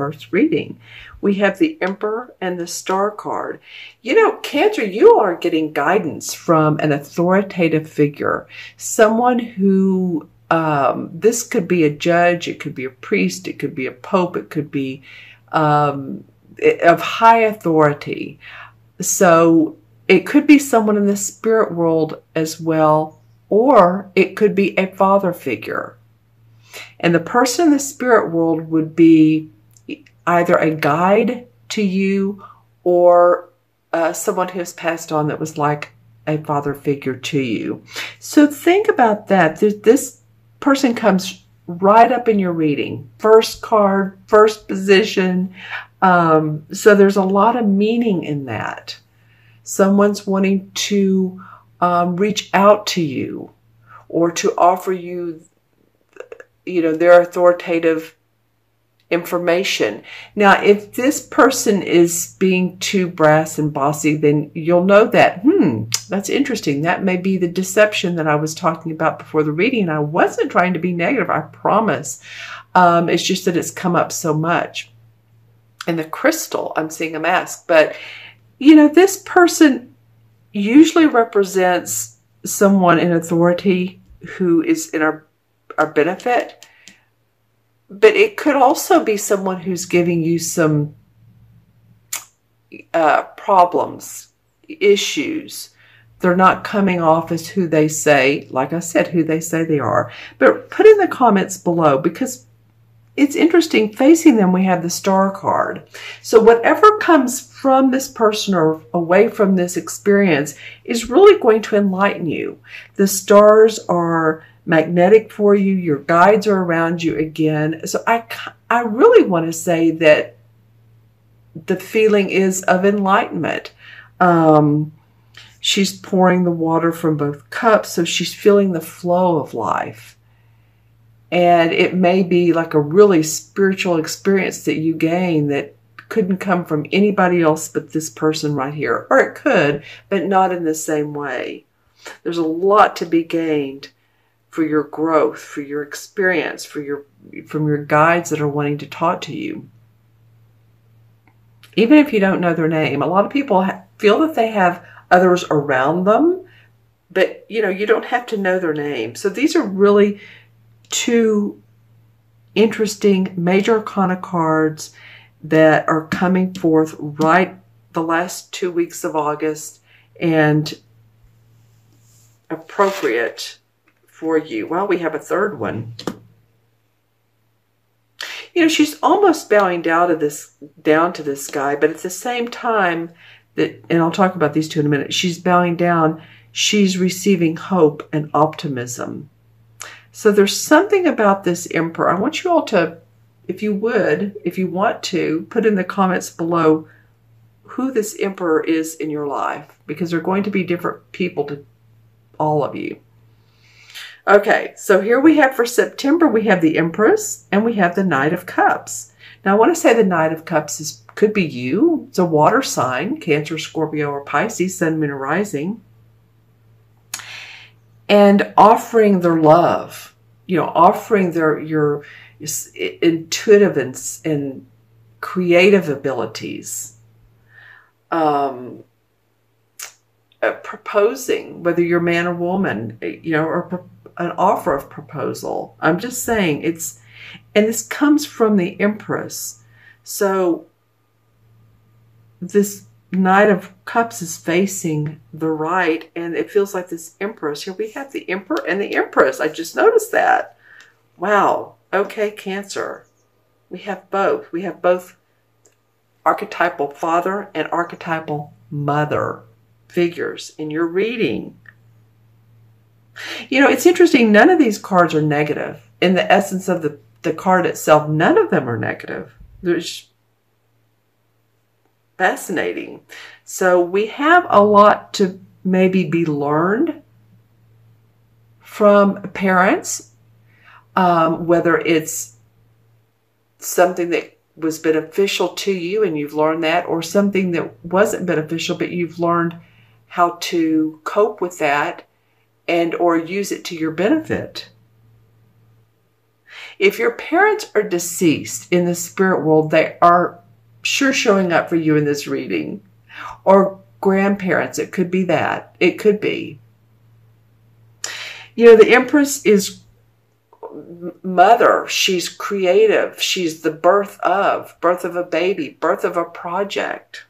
first reading. We have the Emperor and the Star card. You know, Cancer, you are getting guidance from an authoritative figure, someone who um, this could be a judge, it could be a priest, it could be a pope, it could be um, of high authority. So it could be someone in the spirit world as well, or it could be a father figure. And the person in the spirit world would be either a guide to you or uh, someone who has passed on that was like a father figure to you. So think about that. This person comes right up in your reading. First card, first position. Um, so there's a lot of meaning in that. Someone's wanting to um, reach out to you or to offer you, you know, their authoritative information. Now, if this person is being too brass and bossy, then you'll know that, hmm, that's interesting. That may be the deception that I was talking about before the reading. I wasn't trying to be negative, I promise. Um, it's just that it's come up so much. And the crystal, I'm seeing a mask, but you know, this person usually represents someone in authority who is in our, our benefit but it could also be someone who's giving you some uh, problems, issues. They're not coming off as who they say, like I said, who they say they are. But put in the comments below because it's interesting. Facing them, we have the star card. So whatever comes from this person or away from this experience is really going to enlighten you. The stars are magnetic for you. Your guides are around you again. So I, I really want to say that the feeling is of enlightenment. Um, she's pouring the water from both cups, so she's feeling the flow of life. And it may be like a really spiritual experience that you gain that couldn't come from anybody else but this person right here. Or it could, but not in the same way. There's a lot to be gained for your growth, for your experience, for your from your guides that are wanting to talk to you. Even if you don't know their name, a lot of people feel that they have others around them, but you know, you don't have to know their name. So these are really two interesting major arcana cards that are coming forth right the last two weeks of August and appropriate for you. Well, we have a third one. You know, she's almost bowing down to this down to this guy, but at the same time that and I'll talk about these two in a minute, she's bowing down, she's receiving hope and optimism. So there's something about this emperor. I want you all to, if you would, if you want to, put in the comments below who this emperor is in your life because they're going to be different people to all of you. Okay, so here we have for September, we have the Empress and we have the Knight of Cups. Now, I want to say the Knight of Cups is could be you. It's a water sign, Cancer, Scorpio, or Pisces, Sun, Moon, or Rising. And offering their love, you know, offering their your intuitive and, and creative abilities. Um, uh, proposing, whether you're man or woman, you know, or an offer of proposal. I'm just saying it's, and this comes from the Empress. So this Knight of Cups is facing the right, and it feels like this Empress. Here we have the Emperor and the Empress. I just noticed that. Wow. Okay, Cancer. We have both. We have both archetypal father and archetypal mother figures in your reading. You know, it's interesting. None of these cards are negative. In the essence of the, the card itself, none of them are negative. There's fascinating. So we have a lot to maybe be learned from parents, um, whether it's something that was beneficial to you and you've learned that, or something that wasn't beneficial, but you've learned how to cope with that and or use it to your benefit. If your parents are deceased in the spirit world, they are sure showing up for you in this reading. Or grandparents, it could be that. It could be. You know, the Empress is mother. She's creative. She's the birth of, birth of a baby, birth of a project.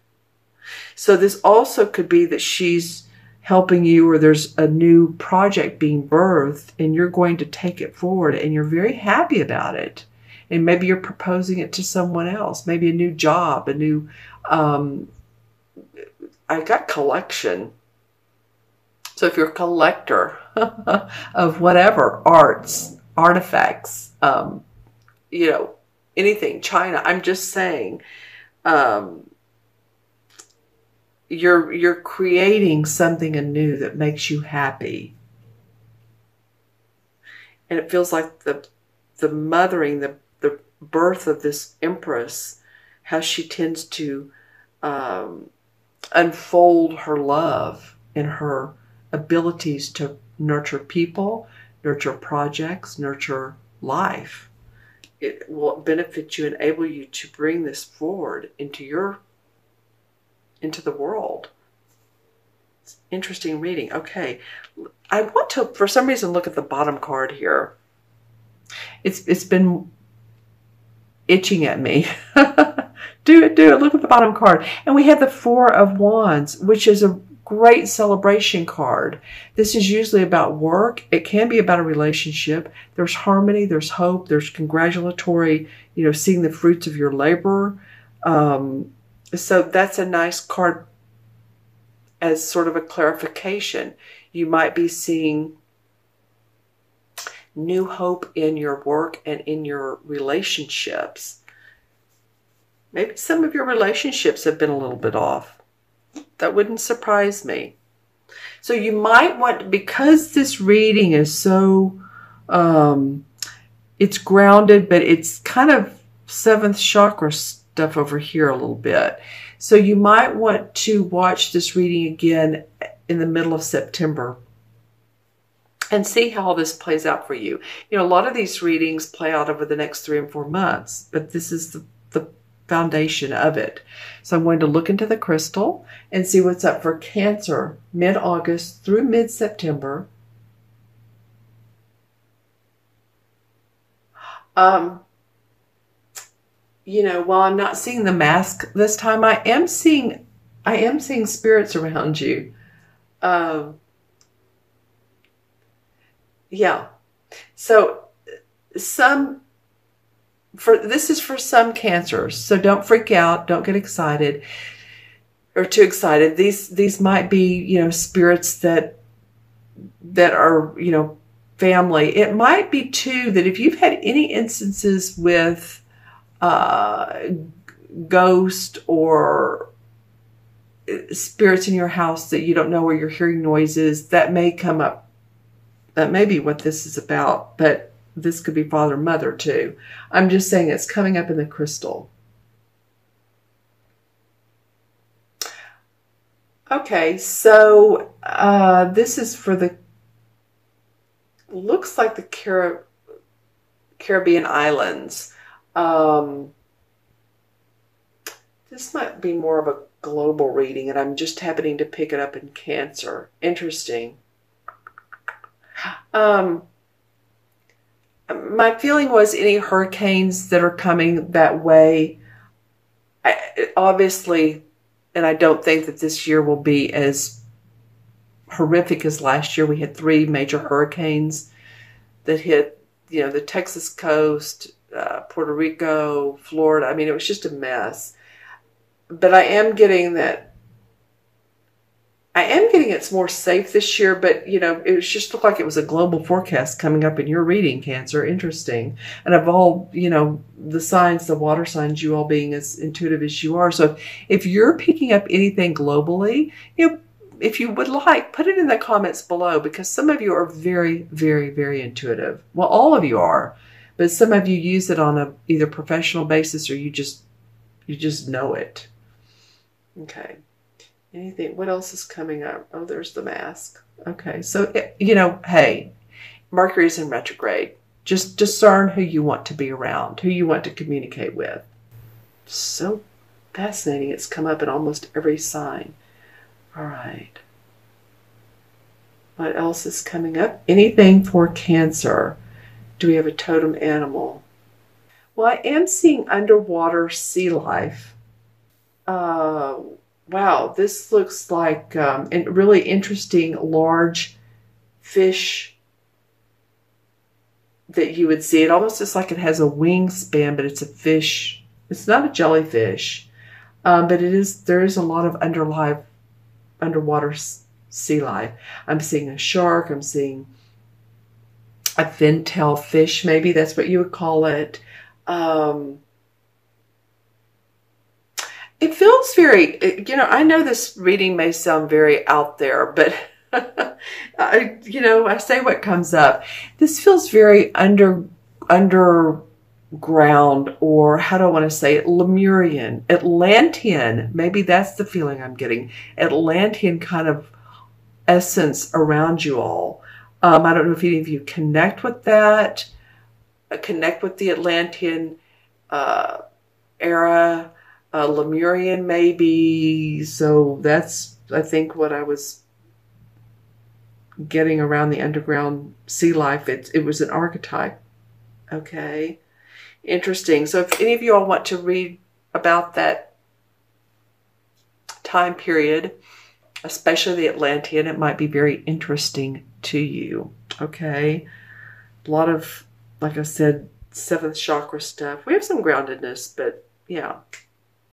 So this also could be that she's helping you or there's a new project being birthed and you're going to take it forward and you're very happy about it. And maybe you're proposing it to someone else, maybe a new job, a new, um, I got collection. So if you're a collector of whatever arts, artifacts, um, you know, anything, China, I'm just saying, um, you're you're creating something anew that makes you happy. And it feels like the the mothering the the birth of this empress how she tends to um, unfold her love and her abilities to nurture people nurture projects nurture life. It will benefit you enable you to bring this forward into your into the world. It's interesting reading. Okay. I want to, for some reason, look at the bottom card here. It's It's been itching at me. do it, do it. Look at the bottom card. And we have the Four of Wands, which is a great celebration card. This is usually about work. It can be about a relationship. There's harmony, there's hope, there's congratulatory, you know, seeing the fruits of your labor. Um, so that's a nice card as sort of a clarification. You might be seeing new hope in your work and in your relationships. Maybe some of your relationships have been a little bit off. That wouldn't surprise me. So you might want, because this reading is so, um, it's grounded, but it's kind of seventh chakra stuff over here a little bit. So you might want to watch this reading again in the middle of September and see how this plays out for you. You know, a lot of these readings play out over the next three and four months, but this is the, the foundation of it. So I'm going to look into the crystal and see what's up for Cancer mid August through mid September. Um, you know, while I'm not seeing the mask this time, I am seeing, I am seeing spirits around you. Um, yeah. So some for this is for some cancers. So don't freak out. Don't get excited or too excited. These these might be you know spirits that that are you know family. It might be too that if you've had any instances with uh, ghost or spirits in your house that you don't know where you're hearing noises, that may come up. That may be what this is about, but this could be father mother too. I'm just saying it's coming up in the crystal. Okay, so uh, this is for the looks like the Car- Caribbean islands. Um, this might be more of a global reading, and I'm just happening to pick it up in Cancer. Interesting. Um, my feeling was any hurricanes that are coming that way, I, obviously, and I don't think that this year will be as horrific as last year. We had three major hurricanes that hit, you know, the Texas coast, uh, Puerto Rico, Florida. I mean, it was just a mess. But I am getting that. I am getting it's more safe this year, but you know, it just looked like it was a global forecast coming up in your reading, Cancer. Interesting. And of all, you know, the signs, the water signs, you all being as intuitive as you are. So if you're picking up anything globally, you know, if you would like, put it in the comments below because some of you are very, very, very intuitive. Well, all of you are but some of you use it on a either professional basis or you just you just know it. Okay. Anything? What else is coming up? Oh, there's the mask. Okay. So, eh, you know, hey, Mercury's in retrograde. Just discern who you want to be around, who you want to communicate with. So fascinating. It's come up in almost every sign. All right. What else is coming up? Anything for Cancer? Do we have a totem animal? Well, I am seeing underwater sea life. Uh, wow, this looks like um, a really interesting large fish that you would see. It almost looks like it has a wingspan, but it's a fish. It's not a jellyfish, um, but it is. There is a lot of underlife, underwater sea life. I'm seeing a shark. I'm seeing a fin-tail fish. Maybe that's what you would call it. Um, it feels very. You know, I know this reading may sound very out there, but. I, you know, I say what comes up. This feels very under underground, or how do I want to say it? Lemurian, Atlantean. Maybe that's the feeling I'm getting. Atlantean kind of essence around you all. Um, I don't know if any of you connect with that, uh, connect with the Atlantean uh, era, uh, Lemurian maybe. So that's I think what I was getting around the underground sea life. It, it was an archetype. Okay. Interesting. So if any of you all want to read about that time period, especially the Atlantean, it might be very interesting to you. Okay. A lot of, like I said, seventh chakra stuff. We have some groundedness, but yeah,